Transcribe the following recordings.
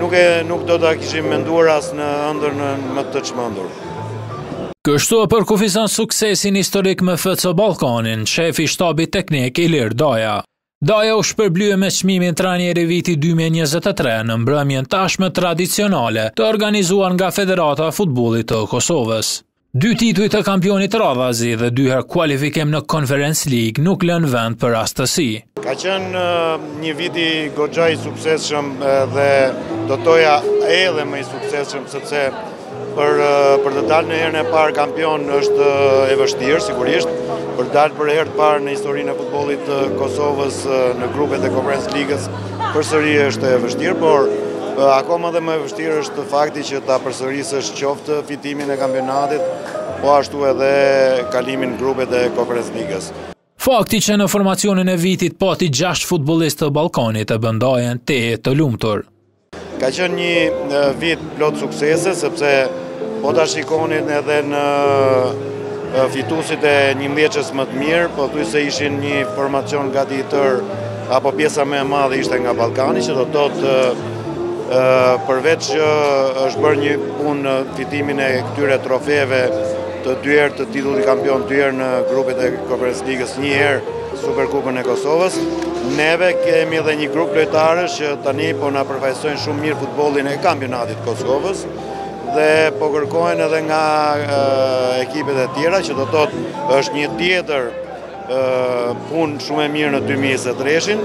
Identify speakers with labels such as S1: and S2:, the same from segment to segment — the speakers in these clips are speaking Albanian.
S1: Nuk e nuk do ta kishim menduar as në ëndërrën më të çmendur.
S2: Kështu e përkufizon suksesin historik me FC Ballkanin, shefi i shtabit teknik Ilir Daja. Daja u shpërblye me çmimin trajneri i vitit 2023 në mbrëmjen tashmë tradicionale të organizuar nga Federata e Futbollit të Kosovës. Dy tituj të kampionit radhazi dhe dy herë kualifikim në Conference League nuk lënë vend për rastësi.
S1: Ka qenë një vit goxha i suksesshëm dhe do thoja edhe më i suksesshëm sepse për, për të dalë në herën e parë kampion është e vështirë sigurisht, për të dalë për herë të parë në historinë e futbollit të Kosovës në grupet e Conference League-s Përsëri është e vështirë, por akoma dhe më e vështirë është fakti që ta përsërisësh qoftë fitimin e kampionatit, po ashtu edhe kalimin në grupet e Konferencë Ligës.
S2: Fakti që në formacionin e vitit pati 6 futbollistë të Ballkanit e bën Dajën tejet të lumtur.
S1: Ka qenë një vit plot suksese, sepse po ta shikonim edhe në fituesit e njëmbëdhjetëshes më të mirë, pothuajse ishte një formacion gati i tërë, apo pjesa më e madhe ishte nga Ballkani, që do të thotë përveç që është bërë një punë në fitimin e këtyre trofeve të dy herë të titullit kampion dy herë në grupet e Konferencë Ligës, një herë, Superkupën e Kosovës. Neve kemi edhe një grup lojtarësh që tani po na përfaqësojnë shumë mirë futbollin e kampionatit të Kosovës dhe po kërkohen edhe nga ekipet e tjera që do të thotë është një tjetër punë shumë e mirë në 2023-shin.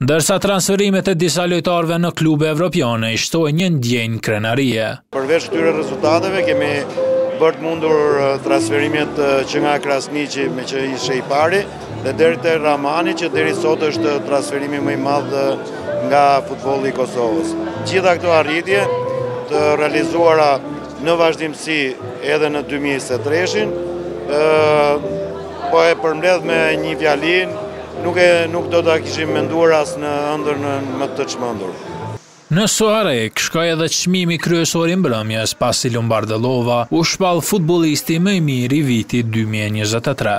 S2: Ndërsa transferimet e disa lojtarëve në klube evropiane i shton një ndjenjë krenarie.
S1: Përveç këtyre rezultateve kemi bërë të mundur transferimet që nga Krasniqi meqë ishte i pari dhe deri te Ramani që deri sot është transferimi më i madh nga futbolli i Kosovës. Gjitha këto arritje të realizuara në vazhdimësi edhe në 2023-shin, po e përmledh me një fjali Nuk e nuk do ta kishim menduar as në ëndërrën më të çmendur.
S2: Në Suharekë shkoi edhe çmimi kryesor i mbrëmjes pasi Lumbardh Dellova u shpall futbollisti më i mirë i vitit dy mijë e njëzet e tre.